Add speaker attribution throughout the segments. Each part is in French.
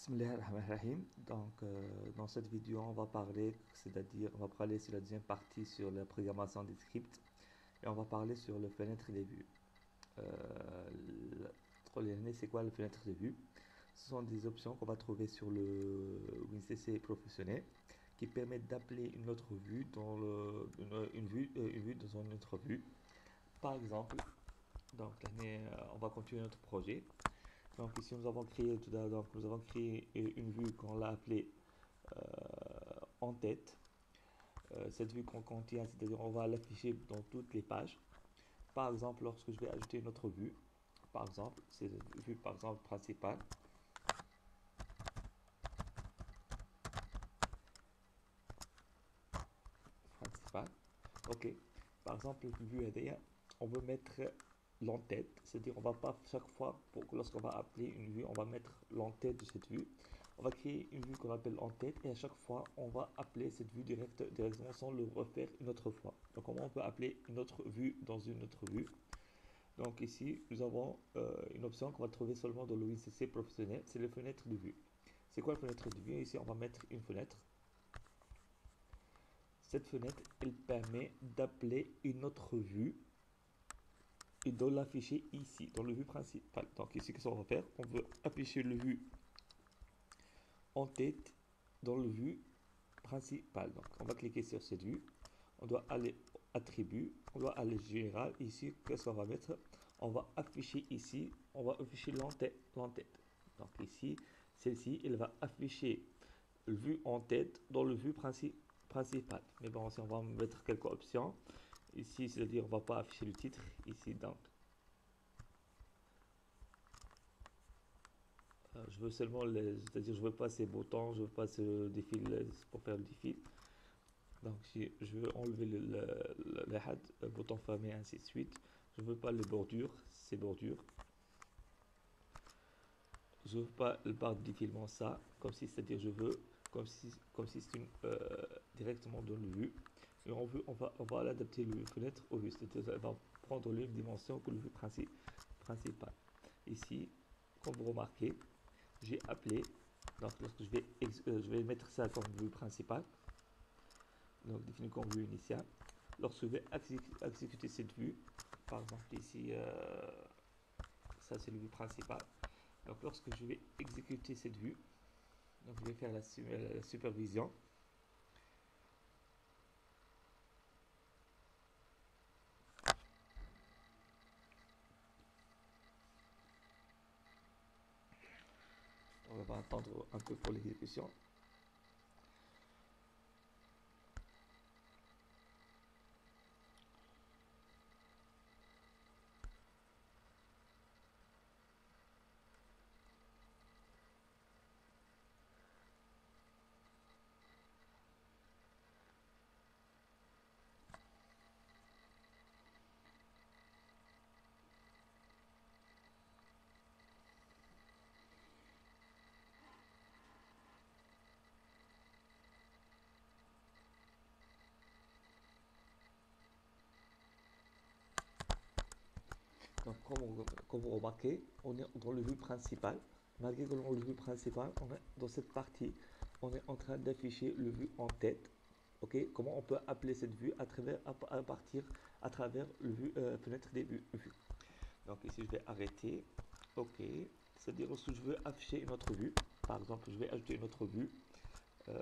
Speaker 1: Bismillahirrahmanirrahim. Donc, euh, dans cette vidéo, on va parler, c'est-à-dire, on va parler sur la deuxième partie sur la programmation des scripts et on va parler sur le fenêtre des vues. Euh, c'est quoi le fenêtre des vues? Ce sont des options qu'on va trouver sur le WinCC professionnel qui permettent d'appeler une autre vue dans vue, euh, une vue dans une autre vue. Par exemple, donc, euh, on va continuer notre projet. Donc ici nous avons créé tout donc nous avons créé une vue qu'on l'a appelée euh, en tête. Euh, cette vue qu'on contient, c'est-à-dire on va l'afficher dans toutes les pages. Par exemple, lorsque je vais ajouter une autre vue, par exemple, c'est une vue par exemple principale. Principale. Ok. Par exemple, vue on veut mettre l'entête, c'est-à-dire on va pas chaque fois, lorsqu'on va appeler une vue, on va mettre l'entête de cette vue. On va créer une vue qu'on appelle en-tête et à chaque fois, on va appeler cette vue direct, directement sans le refaire une autre fois. Donc comment on peut appeler une autre vue dans une autre vue? Donc ici, nous avons euh, une option qu'on va trouver seulement dans le WinCC professionnel, c'est la fenêtre de vue. C'est quoi la fenêtre de vue? Ici, on va mettre une fenêtre. Cette fenêtre, elle permet d'appeler une autre vue et de l'afficher ici, dans le vue principal. Donc ici, qu'est-ce qu'on va faire On veut afficher le vue en tête dans le vue principal. Donc on va cliquer sur cette vue. On doit aller attribut, on doit aller général. Ici, qu'est-ce qu'on va mettre? On va afficher ici, on va afficher l'entête. Donc ici, celle-ci, elle va afficher le vue en tête dans le vue principal. Mais bon, si on va mettre quelques options, Ici, c'est-à-dire on va pas afficher le titre. Ici, donc. Euh, je veux seulement les, c'est-à-dire je veux pas ces boutons, je veux pas ce défil pour faire le défil. Donc si je veux enlever le, le, le, bouton fermé, ainsi de suite. Je veux pas les bordures, ces bordures. Je veux pas le barre de défilement ça, comme si c'est-à-dire je veux comme si comme si c'est euh, directement dans le vue et on, va, l'adapter le fenêtre au vue, c'est-à-dire va prendre les dimensions que le vue principal. Ici, comme vous remarquez, j'ai appelé, donc lorsque je vais, euh, je vais mettre ça comme vue principale, donc défini comme vue initiale, lorsque je vais exécuter cette vue, par exemple ici, euh, ça c'est le vue principal, donc lorsque je vais exécuter cette vue, je vais faire la supervision, On va un peu pour l'exécution. Donc, comme, vous remarquez, on est dans le vue principal. Malgré que l'on le vue principal, on est dans cette partie, on est en train d'afficher le vue en tête. Ok, comment on peut appeler cette vue à travers, à, partir à travers le vue euh, fenêtre des vues. Donc ici, je vais arrêter. Ok, c'est-à-dire que je veux afficher une autre vue. Par exemple, je vais ajouter une autre vue. Euh,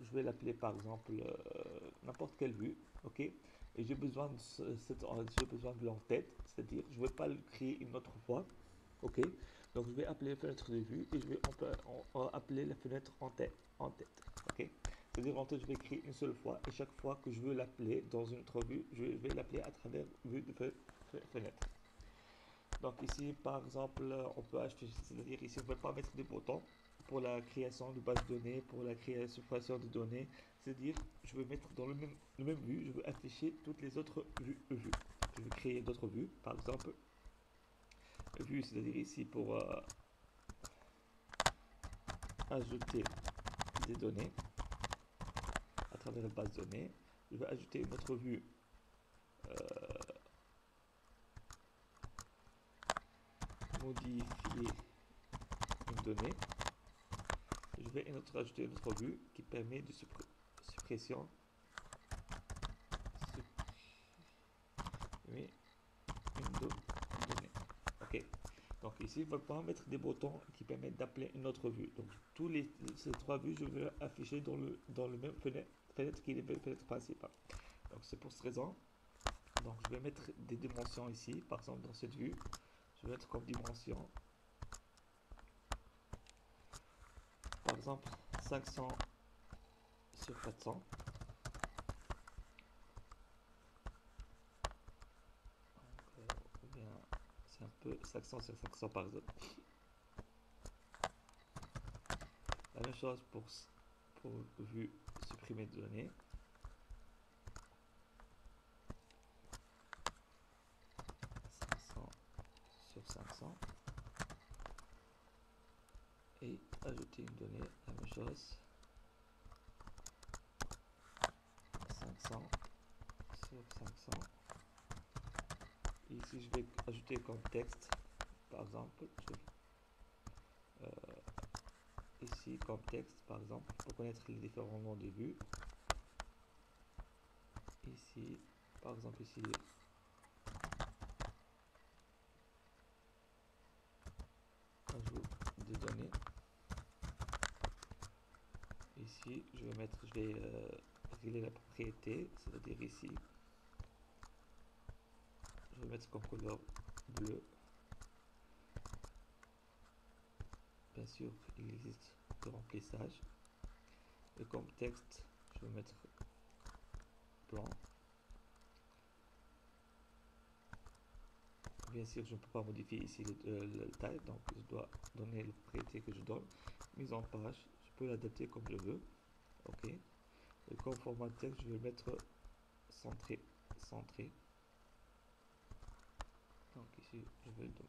Speaker 1: je vais l'appeler par exemple euh, n'importe quelle vue, ok Et j'ai besoin de j'ai besoin de l'entête, c'est-à-dire je ne vais pas le créer une autre fois, ok? Donc je vais appeler la fenêtre de vue et je vais appeler la fenêtre en tête, en tête, ok? C'est-à-dire en tête je vais créer une seule fois et chaque fois que je veux l'appeler dans une autre vue, je vais l'appeler à travers vue de fenêtre. Donc ici par exemple on peut acheter, c'est-à-dire ici on ne peut pas mettre des boutons pour la création de base de données, pour la création de données. C'est-à-dire, je veux mettre dans le même, le même vue, je veux afficher toutes les autres vues. Je veux créer d'autres vues, par exemple, vue, c'est-à-dire ici pour euh, ajouter des données à travers la base de données. Je veux ajouter une autre vue. Euh, modifier une donnée. Vais une autre, ajouter une autre vue qui permet de suppression. Une donnée. Ok. Donc ici, je vais pouvoir mettre des boutons qui permettent d'appeler une autre vue. Donc tous les ces trois vues, je vais afficher dans le dans le même fenêtre, fenêtre qui est la fenêtre principale. Donc c'est pour cette raison. Donc je vais mettre des dimensions ici, par exemple dans cette vue, je vais mettre comme dimension par exemple 500 sur 400 c'est un peu 500 sur 500 par exemple. La même chose pour pour vue supprimer de données 500 sur 500 et ajouter une donnée, la même chose. 500 sur 500. ici, je vais ajouter comme texte, par exemple, euh, ici comme texte, par exemple, pour connaître les différents noms de vues. Ici, par exemple, ici, ajout de données ici, je vais mettre, je vais euh, régler la propriété, c'est-à-dire ici, je vais mettre comme couleur bleu. Bien sûr, il existe de remplissage. Et comme texte, je vais mettre blanc. Bien sûr, je ne peux pas modifier ici le, le, taille, donc je dois donner la propriété que je donne. Mise en page, peux l'adapter comme je veux. Ok. Et comme format texte, je vais mettre centré. Centré. Donc ici, je vais donc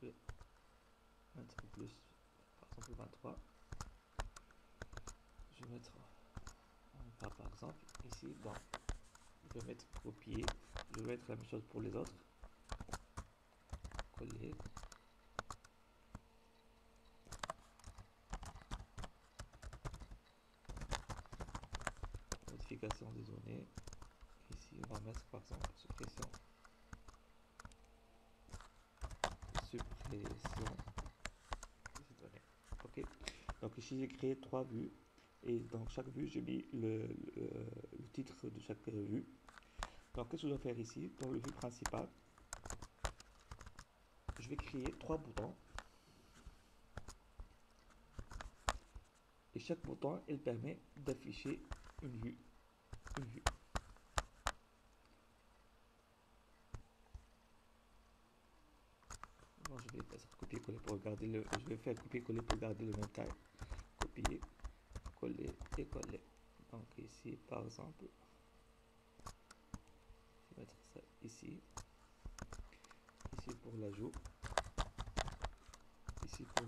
Speaker 1: je vais mettre plus, par exemple 23. Je vais mettre, par exemple, ici, dans, je vais mettre copier je vais mettre la même chose pour les autres. Modification des données. Ici, on va mettre par exemple suppression. Suppression des données. Ok. Donc ici, j'ai créé trois vues. Et dans chaque vue, j'ai mis le, le titre de chaque vue. Donc, qu'est-ce que je dois faire ici? Dans le vue principal, je vais créer trois boutons. Et chaque bouton, il permet d'afficher une vue. Une vue. je vais faire copier-coller pour garder le. Je vais faire copier-coller pour garder le même taille. Copier, coller et coller. Donc ici, par exemple, mettre ça ici ici pour l'ajout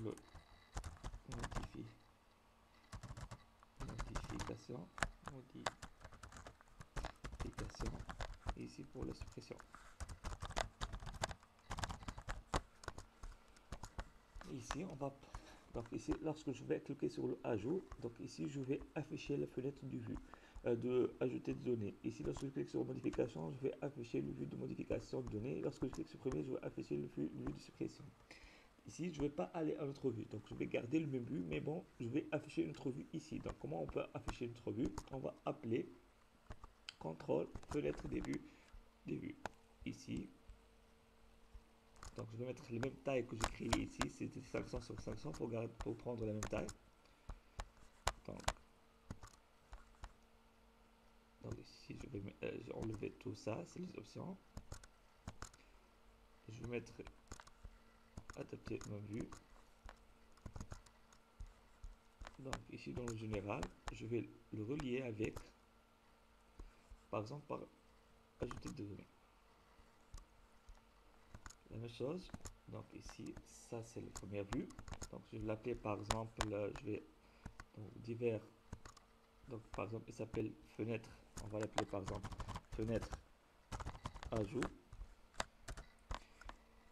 Speaker 1: le modifier modification modification ici pour la suppression ici on va donc ici lorsque je vais cliquer sur le ajout donc ici je vais afficher la fenêtre du vue euh, de ajouter des données. Ici, lorsque je clique sur modification, je vais afficher le vue de modification de données. Lorsque je clique supprimer, je vais afficher le vue, de suppression. Ici, je ne vais pas aller à notre vue. Donc, je vais garder le même vue, mais bon, je vais afficher notre vue ici. Donc, comment on peut afficher notre vue? On va appeler contrôle fenêtre des vues ici. Donc, je vais mettre les mêmes tailles que j'ai créé ici. C'était 500 sur 500 pour, prendre la même taille. Donc, donc ici, je vais euh, enlever tout ça, c'est les options. Je vais mettre adapter ma vue. Donc ici dans le général, je vais le relier avec, par exemple, par ajouter des données. La même chose. Donc ici, ça c'est la première vue. Donc je vais l'appeler par exemple, je vais divers Donc, par exemple, il s'appelle fenêtre. On va l'appeler par exemple fenêtre ajout.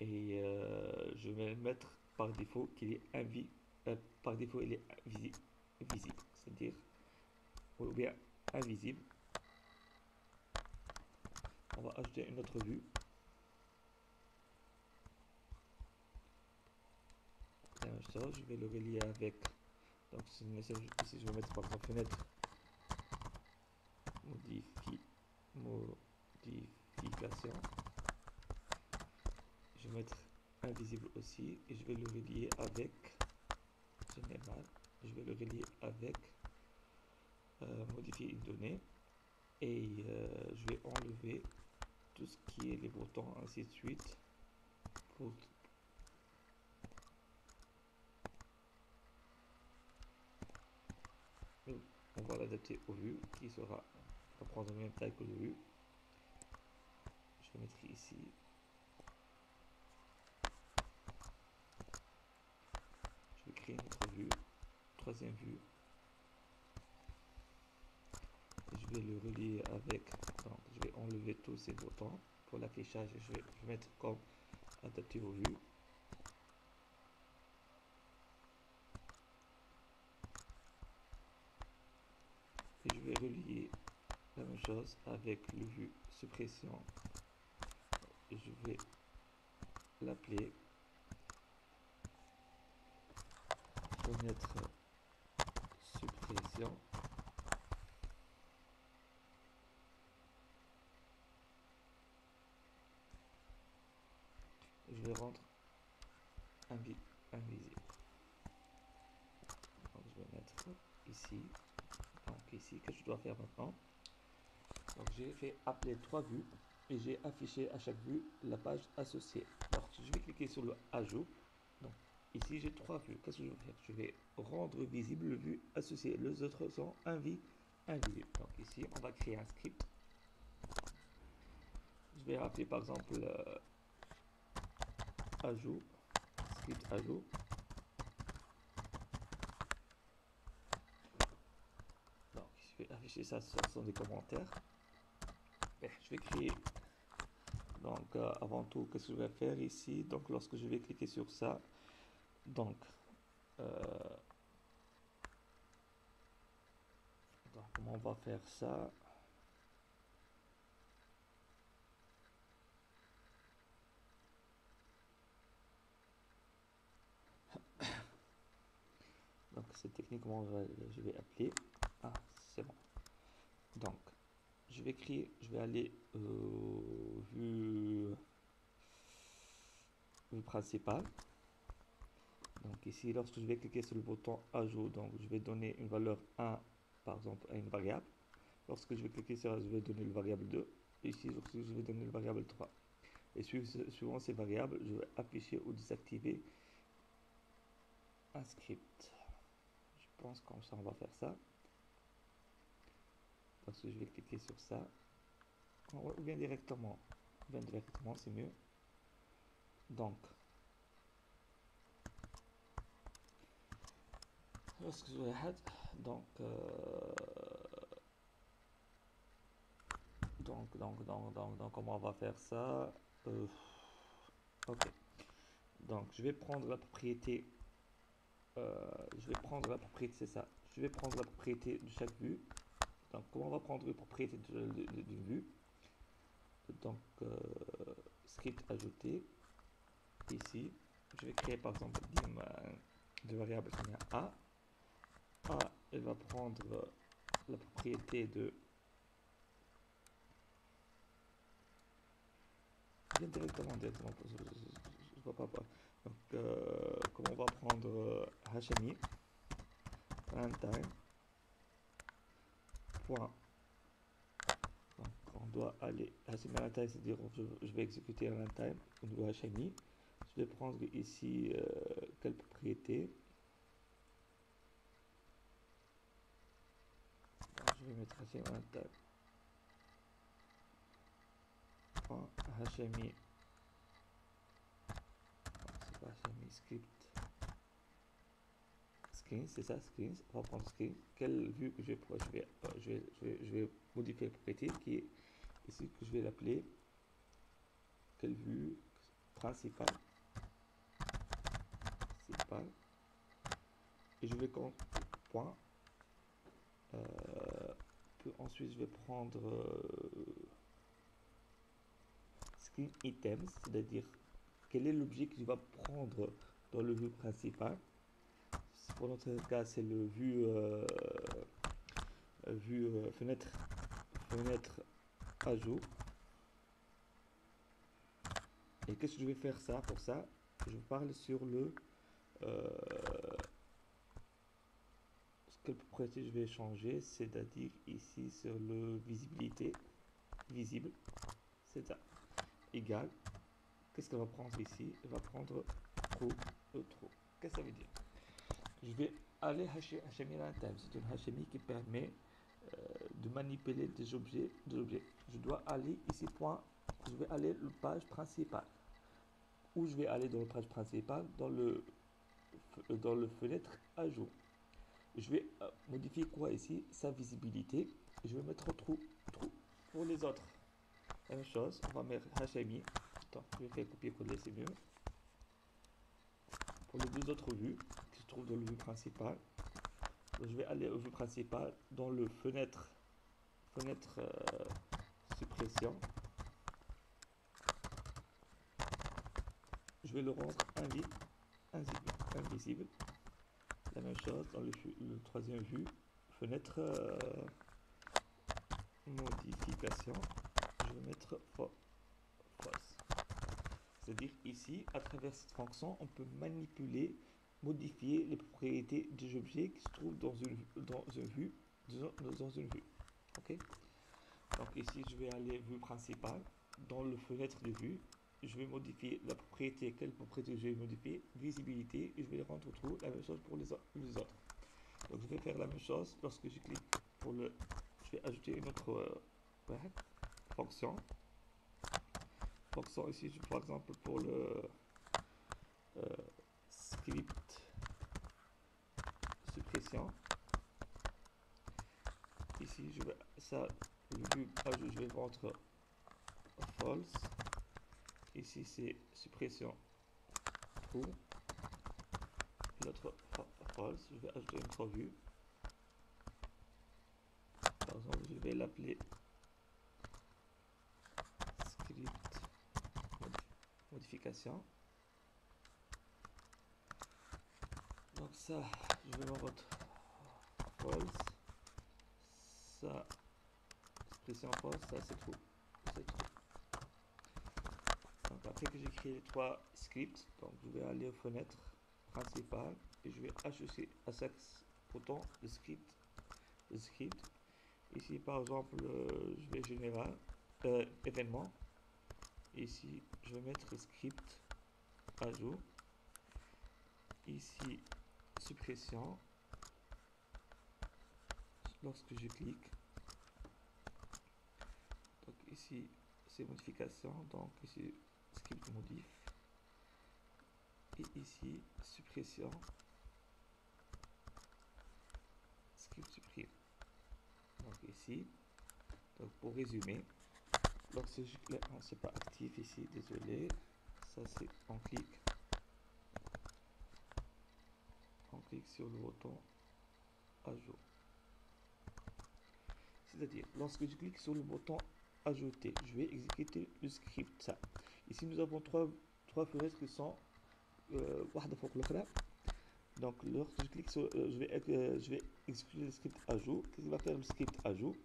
Speaker 1: Et euh, je vais mettre par défaut qu'il est invi euh, par défaut il est visible, c'est-à-dire ou bien invisible. On va ajouter une autre vue. Je vais le relier avec. Donc ici je vais mettre par exemple fenêtre modifie modification mettre invisible aussi et je vais le relier avec général je vais le relier avec euh, modifier une donnée et euh, je vais enlever tout ce qui est les boutons ainsi de suite pour on va l'adapter au vue qui sera va prendre la même taille que le vue je vais mettre ici je vais créer une autre vue troisième vue. Je vais le relier avec donc je vais enlever tous ces boutons. Pour l'affichage je vais mettre comme adapté au vue. Et je vais relier la même chose avec le vue suppression. Je vais l'appeler je vais rendre invisible. Donc je vais mettre ici. Donc ici que je dois faire maintenant. Donc j'ai fait appeler trois vues et j'ai affiché à chaque vue la page associée. Alors je vais cliquer sur le ajout ici j'ai trois vues. Qu'est-ce que je vais faire? Je vais rendre visible le vue associée les autres sont invisibles. Donc ici on va créer un script. Je vais rappeler par exemple euh, ajout script ajout. Donc je vais afficher ça sur des commentaires. Je vais créer. Donc euh, avant tout qu'est-ce que je vais faire ici? Donc lorsque je vais cliquer sur ça donc euh, donc comment on va faire ça? Donc c'est techniquement je vais appeler. Ah c'est bon. Donc je vais créer, je vais aller euh, vue, vue principale. Donc ici, lorsque je vais cliquer sur le bouton ajout, donc je vais donner une valeur 1 par exemple à une variable. Lorsque je vais cliquer sur je vais donner le variable 2. Ici, je vais donner le variable 3. Et suivant ces variables, je vais afficher ou désactiver un script. Je pense comme ça, on va faire ça parce que je vais cliquer sur ça ou bien directement ou bien directement c'est mieux donc lorsque je vais donc donc donc donc donc comment on va faire ça? Euh, ok. Donc je vais prendre la propriété euh, je vais prendre la propriété c'est ça. Je vais prendre la propriété de chaque vue. Donc, comment on va prendre les propriétés d'une vue? Donc, euh, script ajouté. Ici, je vais créer par exemple de variables A. A, elle va prendre la propriété de directement, directement, je, ne vois pas. Donc, euh, comment on va prendre euh, HMI, runtime, point. on doit aller ce runtime, c'est-à-dire je, vais exécuter un runtime au niveau HMI. Je vais prendre ici euh, quelle propriété? Je vais mettre runtime. Point HMI. C'est pas HMI script. screen, c'est ça, screen. On va prendre. Quelle vue que je vais, je vais, je vais, je vais, je vais modifier propriété qui est ici que je vais l'appeler quelle vue principale? Principale et je vais quand point euh, ensuite je vais prendre euh, screen items c'est à dire quel est l'objet que je vais prendre dans le vue principal? Pour notre cas c'est le vue euh, vue fenêtre fenêtre à jour. Et qu'est-ce que je vais faire ça pour ça? Je parle sur le euh, quelle propriété je vais changer c'est-à-dire ici sur le visibilité visible c'est ça égal qu'est-ce qu'elle va prendre ici? Elle va prendre trou le trou qu'est-ce que ça veut dire? Je vais aller hacher HTML thème c'est une HTML qui permet euh, de manipuler des objets je dois aller ici point je vais aller le page principale où je vais aller dans le page principal? Dans le dans le fenêtre ajout je vais euh, modifier quoi ici? Sa visibilité. Je vais mettre trou. Trou. Pour les autres. Même chose. On va mettre HMI attends je vais faire copier coller c'est mieux. Pour les deux autres vues qui se trouvent dans le vue principal je vais aller au vue principal dans le fenêtre fenêtre euh, suppression. Je vais le rendre invisible. La même chose dans le, troisième vue, fenêtre euh, modification, je vais mettre false. C'est-à-dire ici, à travers cette fonction, on peut manipuler, modifier les propriétés des objets qui se trouvent dans une, dans une vue, dans une vue. Ok? Donc ici, je vais aller vue principale, dans le fenêtre de vue, je vais modifier la propriété, quelle propriété je vais modifier, visibilité, et je vais les rendre true, la même chose pour les, autres. Donc je vais faire la même chose lorsque je clique pour le, je vais ajouter une autre euh, fonction. Fonction ici, par exemple pour le euh, script suppression. Ici, je vais ça, le je vais rendre false Ici, c'est suppression true. L'autre false. Je vais ajouter une autre vue. Par exemple, je vais l'appeler script modification. Donc ça, je vais mettre false. Ça, suppression false, ça c'est true. C'est après que j'ai créé les trois scripts, donc je vais aller aux fenêtres principales et je vais associer à chaque bouton le script. Le script. Ici par exemple, euh, je vais général euh, événement. Ici, je vais mettre le script ajout. Ici, suppression. Lorsque je clique, donc ici, c'est modification. Donc ici, script modif et ici suppression. Script supprime. Donc ici. Donc pour résumer lorsque clique c'est pas actif ici désolé. Ça c'est on clique. On clique sur le bouton ajout c'est à dire lorsque je clique sur le bouton ajouter. Je vais exécuter le script. Ici, nous avons trois, trois fenêtres qui sont euh, donc lorsque je clique sur euh, je vais euh, je vais exécuter le script ajout qu'est-ce qu'il va faire le script ajout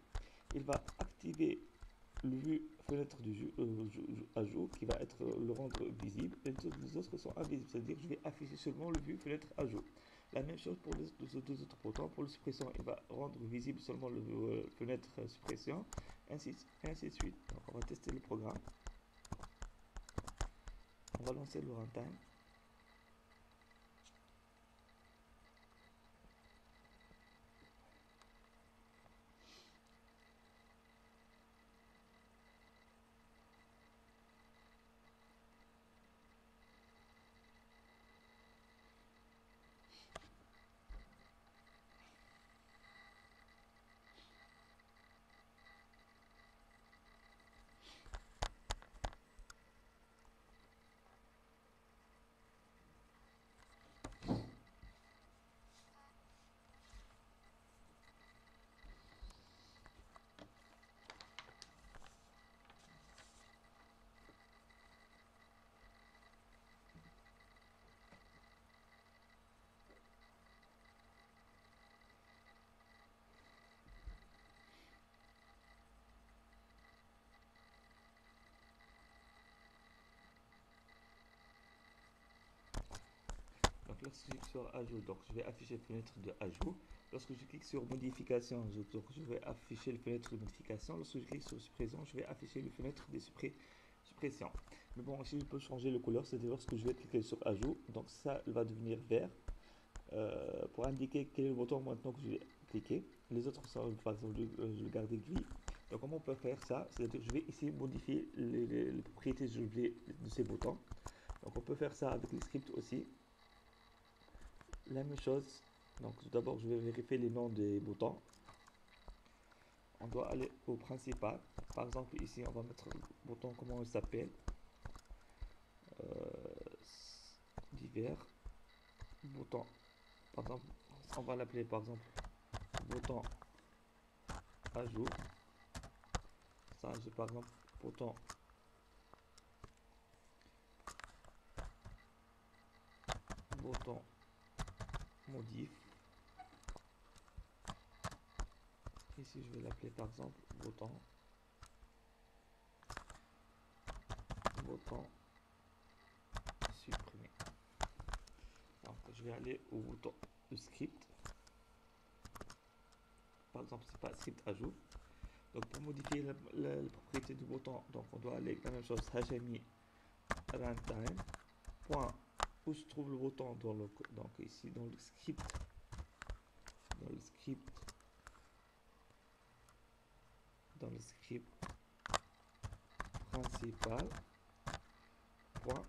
Speaker 1: il va activer le vue fenêtre du jeu, ajout qui va être le rendre visible. Et les autres sont invisibles. C'est à dire que je vais afficher seulement le vue fenêtre ajout la même chose pour les deux autres boutons pour le suppression il va rendre visible seulement le fenêtre suppression. Ainsi, ainsi de suite. Donc on va tester le programme. On va lancer le runtime. Lorsque je clique sur ajout, donc je vais afficher fenêtre de ajout. Lorsque je clique sur modification, je, donc je vais afficher les fenêtres de modification. Lorsque je clique sur suppression, je vais afficher les fenêtres des suppressions. Mais bon, ici je peux changer le couleur, c'est-à-dire lorsque je vais cliquer sur ajout, donc ça va devenir vert euh, pour indiquer quel est le bouton maintenant que je vais cliquer. Les autres sont, par exemple, je vais garder gris. Donc comment on peut faire ça? C'est-à-dire je vais ici modifier les, les propriétés de ces boutons. Donc on peut faire ça avec les scripts aussi. La même chose. Donc tout d'abord je vais vérifier les noms des boutons. On doit aller au principal. Par exemple ici on va mettre le bouton comment il s'appelle. Euh, divers. Bouton. Par exemple, on va l'appeler par exemple bouton ajout. Ça j'ai par exemple bouton bouton modif ici je vais l'appeler par exemple bouton bouton supprimer donc je vais aller au bouton de script. Par exemple c'est pas script ajout donc pour modifier la, propriété du bouton donc on doit aller la même chose hmi runtime point où se trouve le bouton dans le donc ici dans le script. Dans le script. Dans le script. Principal. Point.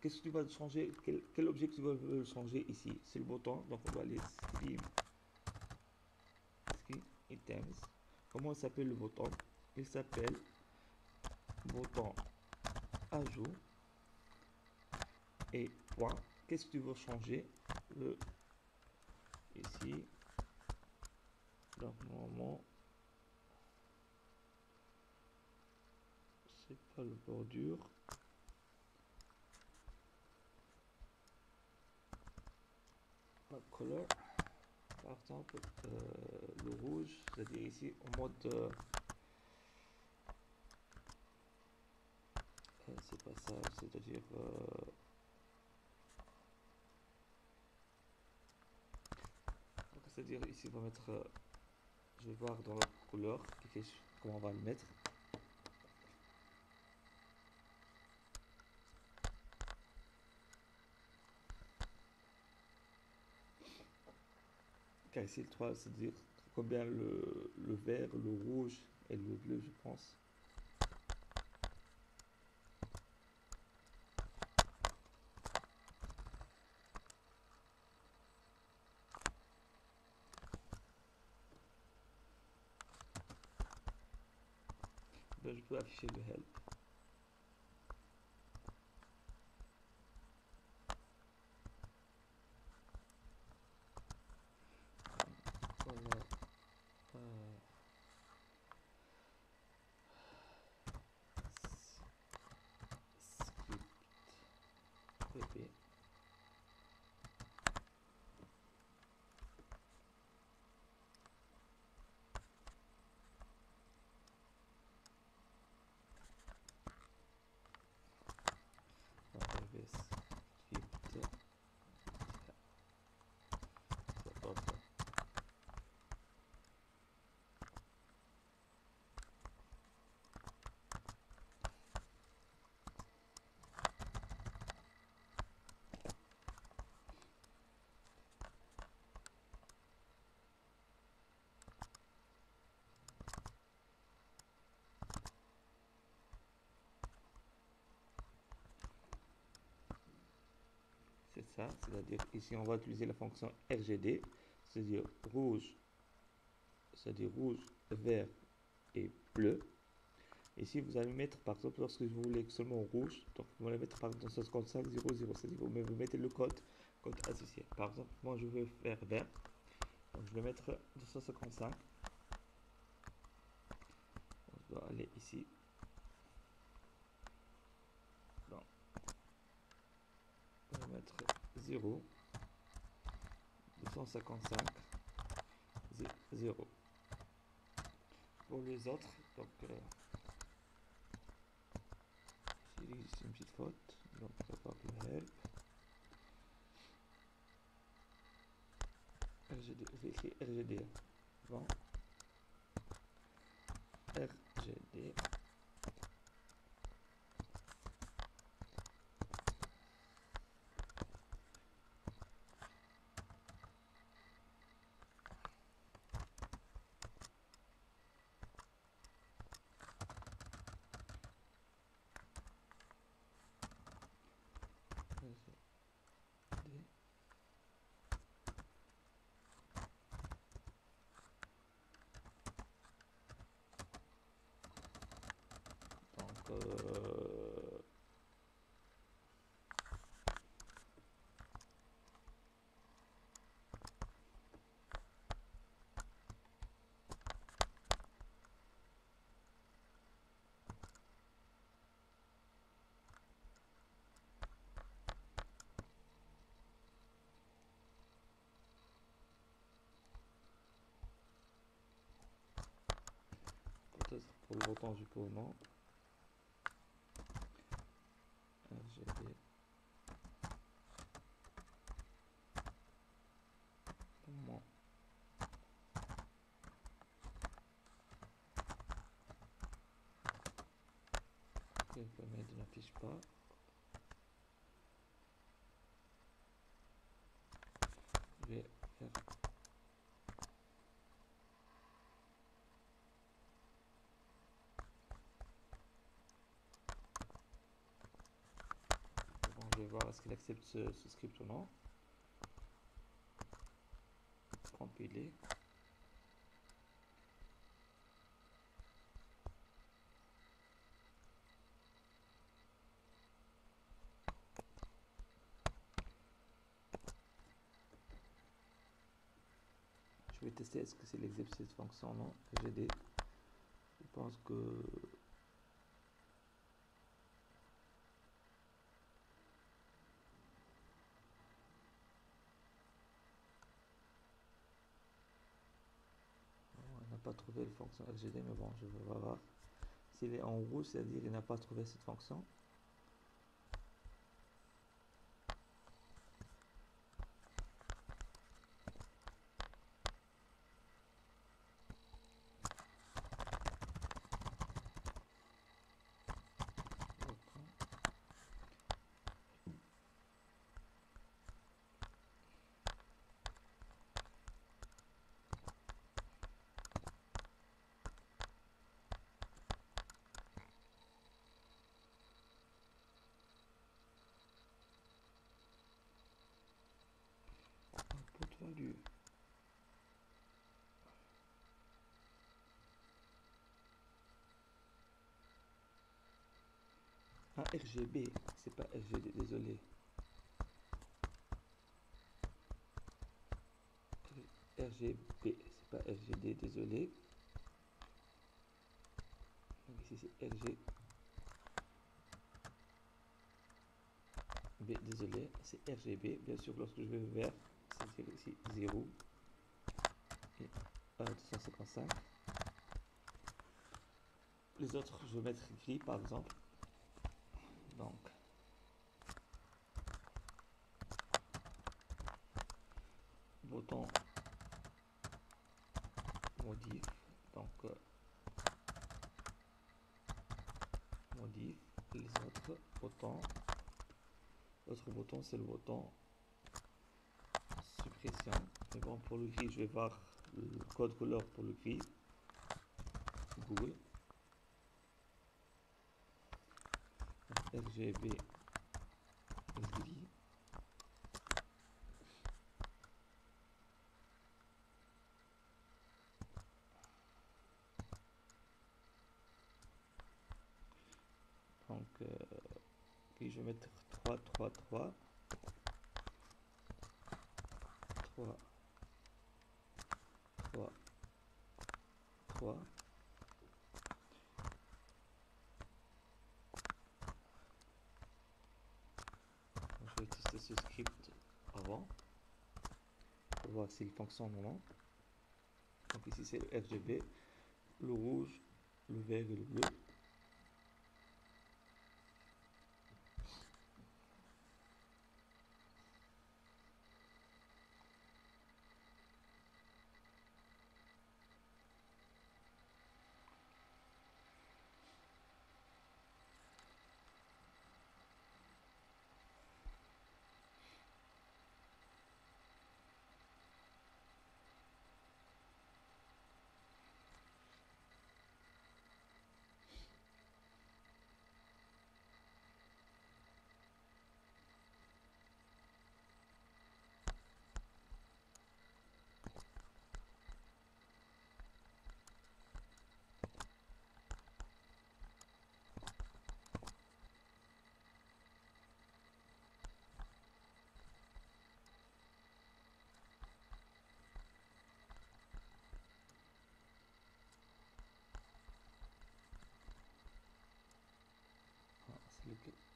Speaker 1: Qu'est-ce que tu vas changer? Quel, quel, objet que tu veux changer ici? C'est le bouton donc on va aller stream items. Comment s'appelle le bouton? Il s'appelle bouton ajout et qu'est-ce que tu veux changer le ici. Donc normalement c'est pas le bordure. La couleur. Par exemple euh, le rouge c'est à dire ici en mode euh, euh, c'est pas ça c'est à c'est-à-dire ici on va mettre euh, je vais voir dans la couleur comment on va le mettre. Car ici le 3 c'est-à-dire combien le, le vert le rouge et le bleu je pense je peux afficher le help. C'est ça, c'est-à-dire ici on va utiliser la fonction RGD, c'est-à-dire rouge, c'est-à-dire rouge, vert et bleu. Ici vous allez mettre par exemple lorsque vous voulez seulement rouge, donc vous allez mettre par exemple 255 00, c'est-à-dire vous, vous mettez le code, code associé. Par exemple, moi je veux faire vert, donc je vais mettre 255. On doit aller ici 0 255 0 pour les autres donc euh, ici une petite faute donc on va le help RGD, je vais écrire RGD. RGD. RGD. Donc, euh, peut-être pour le bouton du paiement. RGB. Ok, le paiement ne n'affiche pas. Je vais faire Voir est-ce qu'il accepte ce, script ou non. Compiler. Je vais tester est-ce que c'est l'exception cette fonction non. GD. Je pense que On n'a pas trouvé la fonction RGD, mais bon, je vais voir. S'il est en rouge, c'est-à-dire qu'il n'a pas trouvé cette fonction. RGB, c'est pas RGD, désolé. RGB, c'est pas RGD, désolé. Ici c'est RG. B, désolé, c'est RGB. Bien sûr, lorsque je vais vers, c'est ici 0 et 255. Les autres, je vais mettre gris par exemple. Donc, bouton modif. Donc, euh, modif. Les autres boutons. L'autre bouton, c'est le bouton suppression. Mais bon, pour le gris, je vais voir le code couleur pour le gris. Google. RGB gris. Donc, euh, je vais mettre 3, 3, 3. 3, 3, 3. Je vais tester ce script avant. Pour voir s'il fonctionne ou non. Donc ici c'est le RGB, le rouge, le vert et le bleu.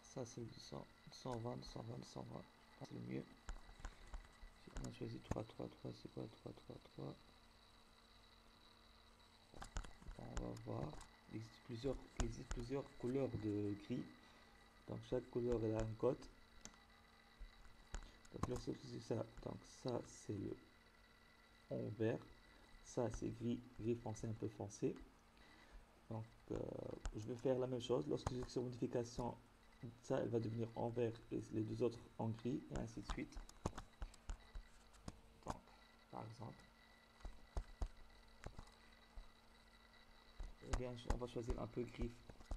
Speaker 1: Ça, c'est le 200, 220, 220, 220. C'est le mieux. On a choisi 3, 3, 3. C'est quoi 3, 3, 3 On va voir. Il existe plusieurs, il existe plusieurs couleurs de gris. Donc chaque couleur elle a un code. Donc lorsque ça, donc ça c'est le en vert. Ça c'est gris, gris foncé un peu foncé. Donc euh, je vais faire la même chose. Lorsque j'ai sur modification, ça elle va devenir en vert et les deux autres en gris et ainsi de suite. Donc par exemple. Eh bien, on va choisir un peu gris.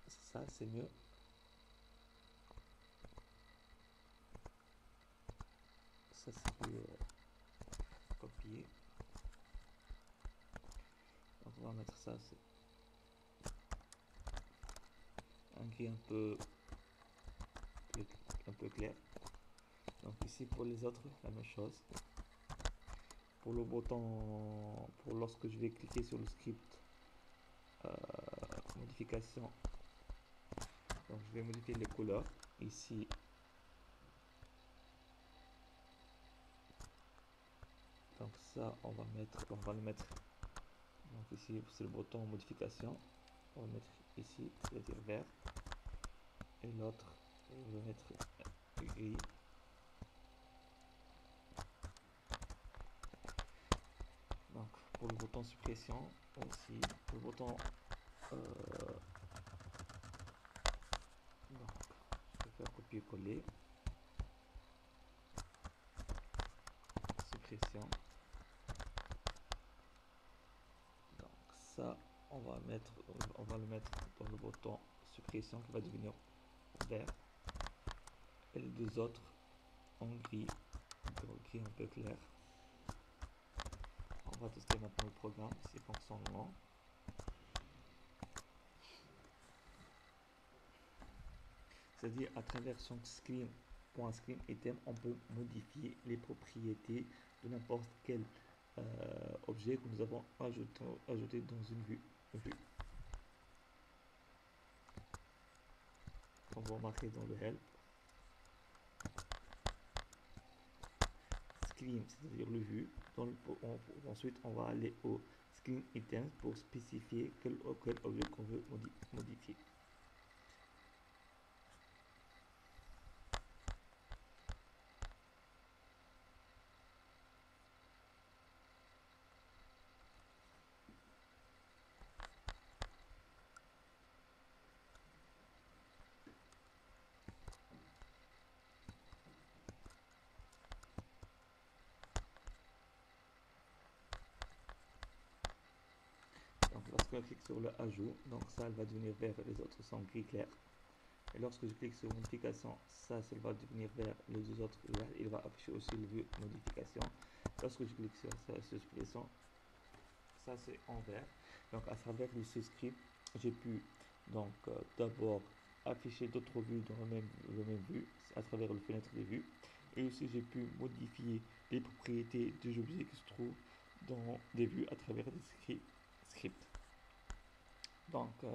Speaker 1: Ça, c'est mieux. ça c'est euh, copier on va mettre ça c'est un gris un peu un peu clair. Donc ici pour les autres la même chose. Pour le bouton pour lorsque je vais cliquer sur le script euh, modification. Donc je vais modifier les couleurs. Ici. Donc ça on va mettre on va le mettre. Donc ici c'est le bouton modification. On va mettre ici c'est-à-dire vert. Et l'autre on va mettre donc pour le bouton suppression aussi le bouton euh, donc je vais faire copier coller suppression on va mettre on va le mettre dans le bouton suppression qui va devenir vert et les deux autres en gris gris un peu clair on va tester maintenant le programme si fonctionnement c'est-à-dire à travers son screen .screen item on peut modifier les propriétés de n'importe quel euh, objet que nous avons ajouté, dans une vue. vue. On va marquer dans le help. C'est-à-dire le vue. Dans le, ensuite, on va aller au screen item pour spécifier quel, quel objet qu'on veut modifier. Lorsque je clique sur le ajout, donc ça elle va devenir vert les autres sont gris clair. Et lorsque je clique sur modification, ça, va devenir vert, les deux autres il va afficher aussi le vue modification. Lorsque je clique sur ça, ça c'est en vert. Donc à travers le script, j'ai pu donc euh, d'abord afficher d'autres vues dans le même, le même vue à travers le fenêtre des vues. Et aussi j'ai pu modifier les propriétés des objets qui se trouvent dans des vues à travers des scripts. Donc, euh,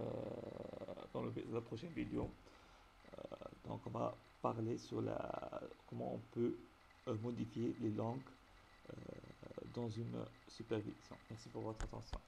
Speaker 1: dans la prochaine vidéo, euh, donc on va parler sur la, comment on peut euh, modifier les langues dans une supervision. Merci pour votre attention.